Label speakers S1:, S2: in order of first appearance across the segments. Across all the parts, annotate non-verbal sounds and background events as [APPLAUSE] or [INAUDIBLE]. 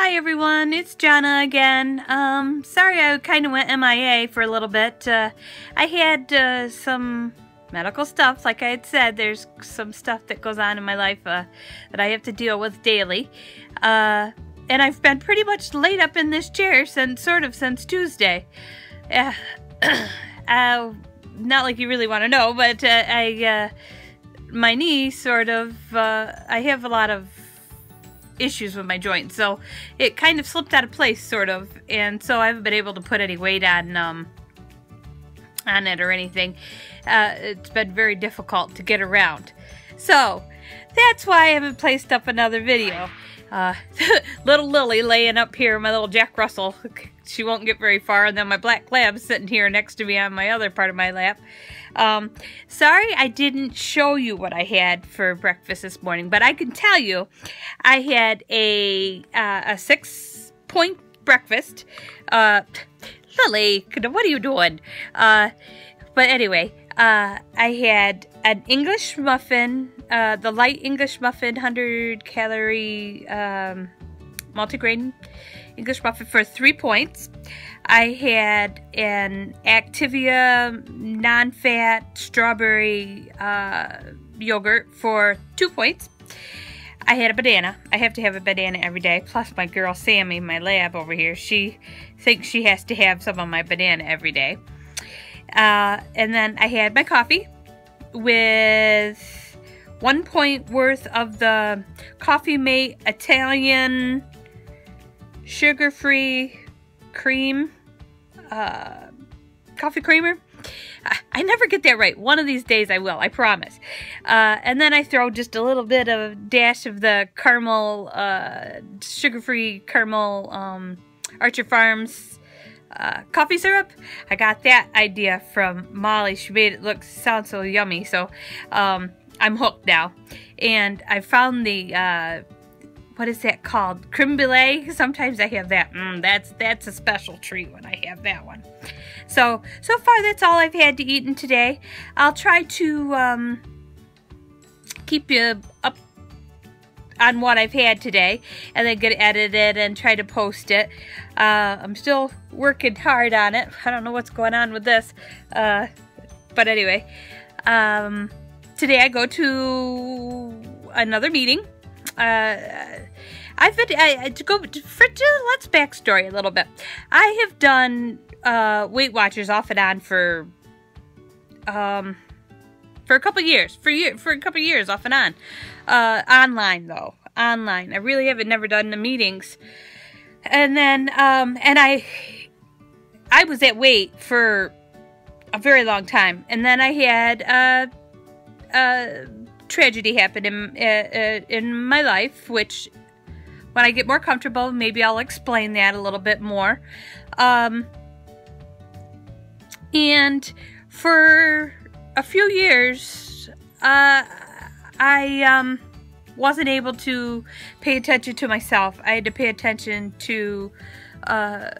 S1: Hi everyone, it's Jana again. Um, sorry I kind of went MIA for a little bit. Uh, I had uh, some medical stuff, like I had said, there's some stuff that goes on in my life uh, that I have to deal with daily. Uh, and I've been pretty much laid up in this chair since, sort of, since Tuesday. Uh, [CLEARS THROAT] uh, not like you really want to know, but uh, I, uh, my knee sort of, I have a lot of issues with my joints. So it kind of slipped out of place, sort of. And so I haven't been able to put any weight on um, on it or anything. Uh, it's been very difficult to get around. So that's why I haven't placed up another video. Uh, [LAUGHS] little Lily laying up here, my little Jack Russell. [LAUGHS] She won't get very far. And then my black lab sitting here next to me on my other part of my lap. Um, sorry I didn't show you what I had for breakfast this morning, but I can tell you I had a, uh, a six point breakfast. Uh, Lily, what are you doing? Uh, but anyway, uh, I had an English muffin, uh, the light English muffin, 100 calorie um, multigrain English muffin for three points. I had an Activia non-fat strawberry uh, yogurt for two points. I had a banana. I have to have a banana every day. Plus my girl Sammy, my lab over here, she thinks she has to have some of my banana every day. Uh, and then I had my coffee with one point worth of the Coffee Mate Italian sugar-free cream uh, coffee creamer. I, never get that right. One of these days I will, I promise. Uh, and then I throw just a little bit of dash of the caramel, uh, sugar-free caramel um, Archer Farms uh, coffee syrup. I got that idea from Molly. She made it look sound so yummy. So um, I'm hooked now. And I found the uh, what is that called? Creme brulee. Sometimes I have that. Mm, that's that's a special treat when I have that one. So so far that's all I've had to eat in today. I'll try to um, keep you on what I've had today and then get it edited and try to post it. Uh, I'm still working hard on it. I don't know what's going on with this. Uh, but anyway, um, today I go to another meeting uh, I've been I, to go for let's backstory a little bit. I have done uh, Weight Watchers off and on for um for a couple years. For year for a couple years off and on. Uh, online though. Online. I really haven't never done the meetings, and then um and I I was at weight for a very long time, and then I had uh uh tragedy happened in uh, uh, in my life, which when I get more comfortable, maybe I'll explain that a little bit more. Um, and for a few years, uh, I um, wasn't able to pay attention to myself. I had to pay attention to uh,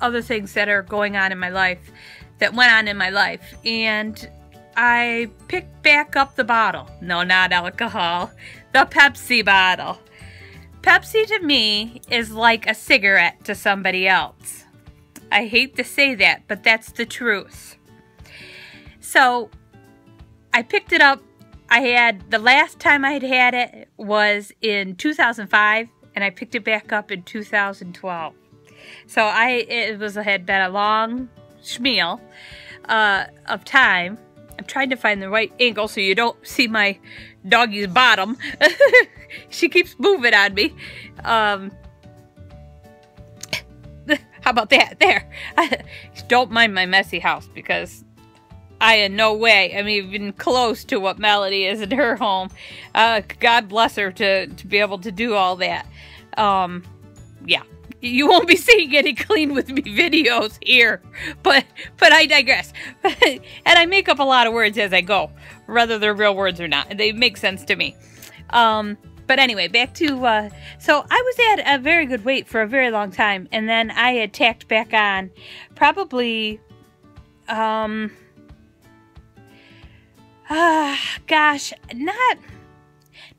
S1: other things that are going on in my life, that went on in my life. And I picked back up the bottle. No, not alcohol. The Pepsi bottle. Pepsi to me is like a cigarette to somebody else. I hate to say that, but that's the truth. So I picked it up. I had the last time I had had it was in 2005 and I picked it back up in 2012. So I it was had been a long schmeal uh, of time I'm trying to find the right angle so you don't see my doggy's bottom. [LAUGHS] she keeps moving on me. Um, [LAUGHS] how about that? There. [LAUGHS] don't mind my messy house because I in no way am even close to what Melody is in her home. Uh, God bless her to, to be able to do all that. Um, yeah you won't be seeing any clean with me videos here but but i digress [LAUGHS] and i make up a lot of words as i go whether they're real words or not they make sense to me um but anyway back to uh so i was at a very good weight for a very long time and then i had tacked back on probably um uh, [SIGHS] gosh not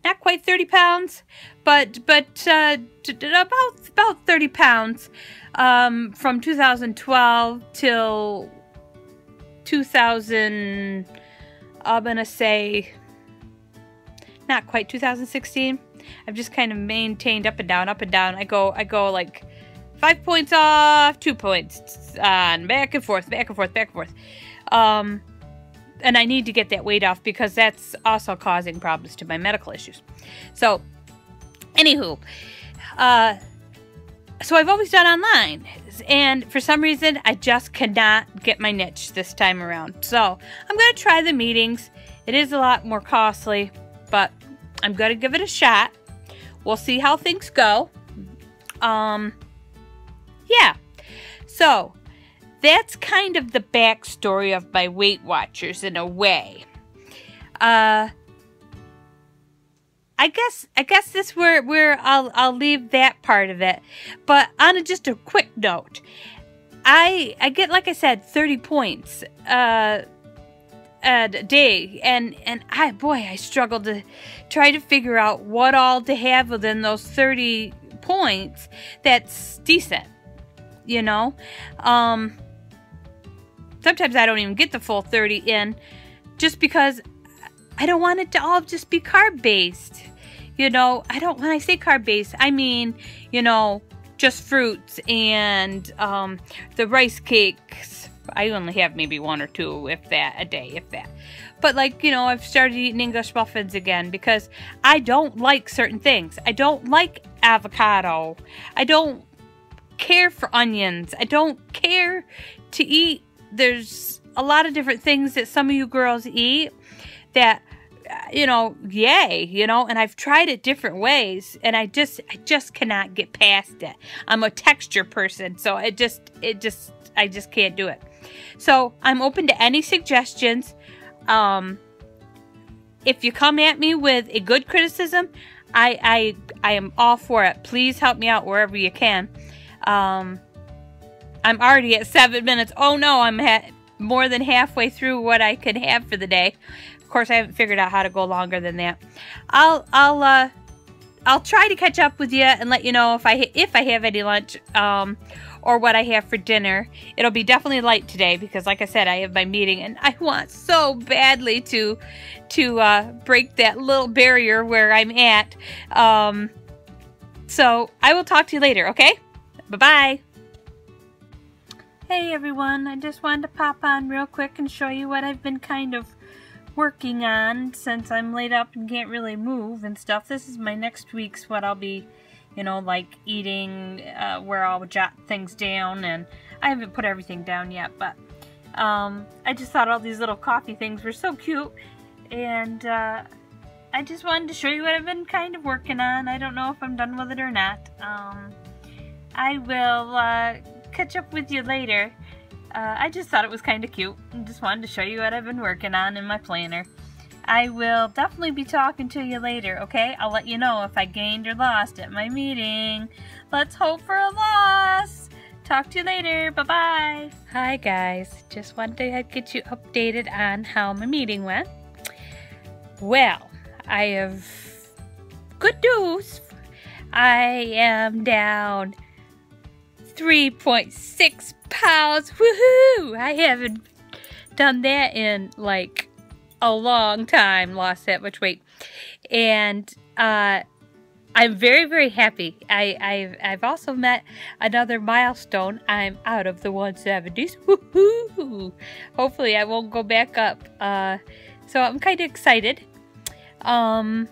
S1: not quite 30 pounds, but but uh, about about 30 pounds um, from 2012 till 2000. I'm gonna say not quite 2016. I've just kind of maintained up and down, up and down. I go I go like five points off, two points on, back and forth, back and forth, back and forth. Um, and I need to get that weight off because that's also causing problems to my medical issues. So, anywho, uh, so I've always done online, and for some reason, I just cannot get my niche this time around. So, I'm going to try the meetings. It is a lot more costly, but I'm going to give it a shot. We'll see how things go. Um, yeah. So, that's kind of the backstory of my Weight Watchers in a way. Uh, I guess I guess this where where I'll I'll leave that part of it. But on a, just a quick note, I I get like I said 30 points uh a day and and I boy I struggled to try to figure out what all to have within those 30 points that's decent. You know? Um Sometimes I don't even get the full 30 in just because I don't want it to all just be carb based. You know, I don't, when I say carb based, I mean, you know, just fruits and um, the rice cakes. I only have maybe one or two, if that, a day, if that. But like, you know, I've started eating English muffins again because I don't like certain things. I don't like avocado. I don't care for onions. I don't care to eat there's a lot of different things that some of you girls eat that you know yay you know and i've tried it different ways and i just i just cannot get past it. I'm a texture person so it just it just i just can't do it. So i'm open to any suggestions. Um if you come at me with a good criticism i i i am all for it. Please help me out wherever you can. Um I'm already at seven minutes. Oh no, I'm at more than halfway through what I could have for the day. Of course, I haven't figured out how to go longer than that. I'll I'll uh I'll try to catch up with you and let you know if I if I have any lunch um or what I have for dinner. It'll be definitely light today because like I said, I have my meeting and I want so badly to to uh break that little barrier where I'm at. Um so I will talk to you later, okay? Bye-bye. Hey everyone, I just wanted to pop on real quick and show you what I've been kind of working on since I'm laid up and can't really move and stuff. This is my next week's what I'll be, you know, like eating, uh, where I'll jot things down and I haven't put everything down yet, but um, I just thought all these little coffee things were so cute and uh, I just wanted to show you what I've been kind of working on. I don't know if I'm done with it or not. Um, I will uh, catch up with you later. Uh, I just thought it was kind of cute and just wanted to show you what I've been working on in my planner. I will definitely be talking to you later, okay? I'll let you know if I gained or lost at my meeting. Let's hope for a loss. Talk to you later. Bye-bye. Hi, guys. Just wanted to get you updated on how my meeting went. Well, I have good news. I am down 3.6 pounds. Woohoo! I haven't done that in like a long time, lost that much weight. And uh, I'm very, very happy. I, I've, I've also met another milestone. I'm out of the 170s. Woohoo! Hopefully I won't go back up. Uh, so I'm kind of excited. Um,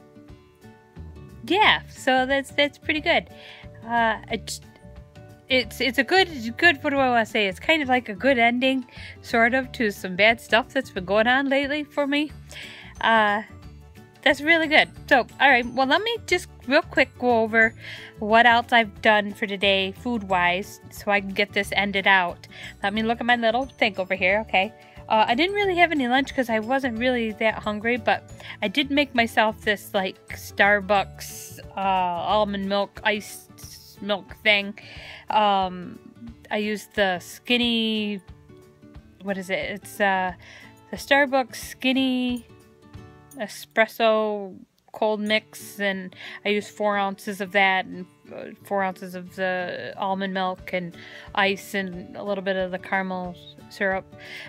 S1: yeah, so that's that's pretty good. Uh, it's it's a good good what do I want to say? It's kind of like a good ending, sort of, to some bad stuff that's been going on lately for me. Uh, that's really good. So, all right, well, let me just real quick go over what else I've done for today, food wise, so I can get this ended out. Let me look at my little thing over here. Okay. Uh, I didn't really have any lunch because I wasn't really that hungry, but I did make myself this like Starbucks uh, almond milk milk thing. Um, I used the skinny, what is it? It's uh, the Starbucks skinny espresso cold mix, and I used four ounces of that and uh, four ounces of the almond milk and ice and a little bit of the caramel syrup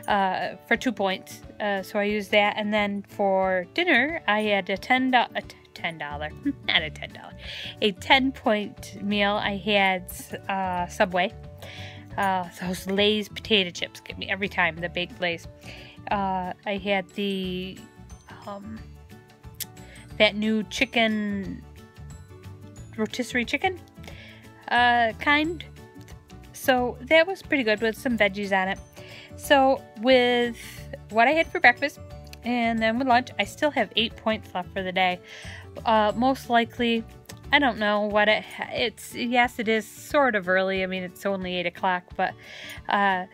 S1: uh, for two points. Uh, so I used that, and then for dinner I had a ten a $10, [LAUGHS] not a $10, a 10 point meal. I had uh, Subway. Uh, those Lay's potato chips get me every time, the baked Lay's. Uh, I had the, um, that new chicken, rotisserie chicken uh, kind. So that was pretty good with some veggies on it. So with what I had for breakfast, and then with lunch, I still have eight points left for the day. Uh, most likely, I don't know what it. It's yes, it is sort of early. I mean, it's only eight o'clock, but uh,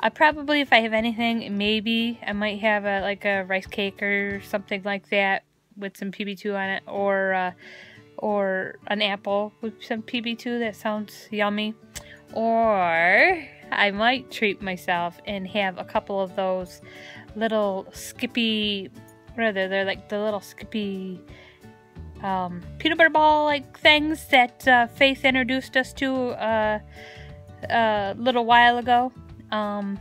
S1: I probably, if I have anything, maybe I might have a like a rice cake or something like that with some PB2 on it, or uh, or an apple with some PB2. That sounds yummy. Or I might treat myself and have a couple of those little Skippy. They? They're like the little Skippy um, peanut butter ball like things that uh, Faith introduced us to uh, a little while ago. Um,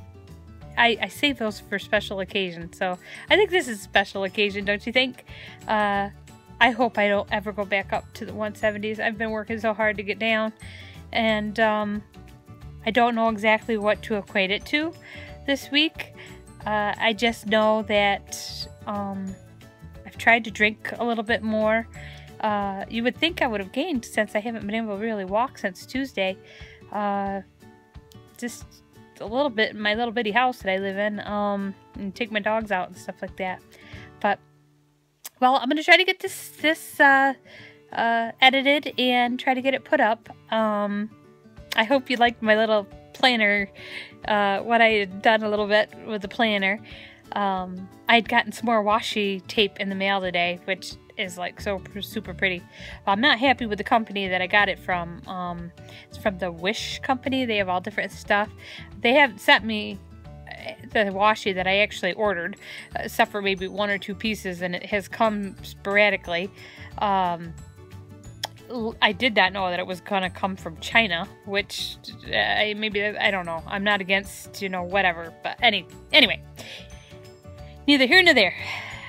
S1: I, I save those for special occasions, so I think this is a special occasion, don't you think? Uh, I hope I don't ever go back up to the 170s. I've been working so hard to get down, and um, I don't know exactly what to equate it to this week. Uh, I just know that um, tried to drink a little bit more. Uh, you would think I would have gained since I haven't been able to really walk since Tuesday. Uh, just a little bit in my little bitty house that I live in, um, and take my dogs out and stuff like that. But well, I'm gonna try to get this this uh, uh, edited and try to get it put up. Um, I hope you liked my little planner, uh, what I had done a little bit with the planner. Um, I had gotten some more washi tape in the mail today, which is like so super pretty. I'm not happy with the company that I got it from. Um, it's from the Wish company. They have all different stuff. They have sent me uh, the washi that I actually ordered, uh, except for maybe one or two pieces, and it has come sporadically. Um, I did not know that it was gonna come from China, which uh, maybe I don't know. I'm not against you know whatever, but any anyway, neither here nor there.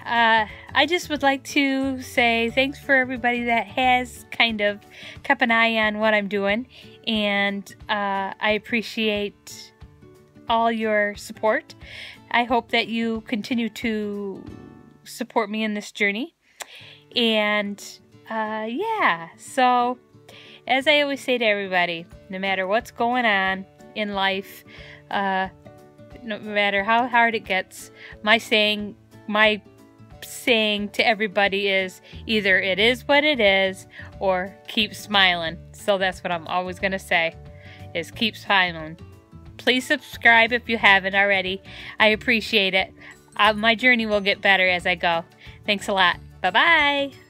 S1: Uh, I just would like to say thanks for everybody that has kind of kept an eye on what I'm doing, and uh, I appreciate all your support. I hope that you continue to support me in this journey, and uh, yeah, so as I always say to everybody, no matter what's going on in life, uh, no matter how hard it gets, my saying, my saying to everybody is either it is what it is or keep smiling. So that's what I'm always going to say is keep smiling. Please subscribe if you haven't already. I appreciate it. Uh, my journey will get better as I go. Thanks a lot. Bye-bye.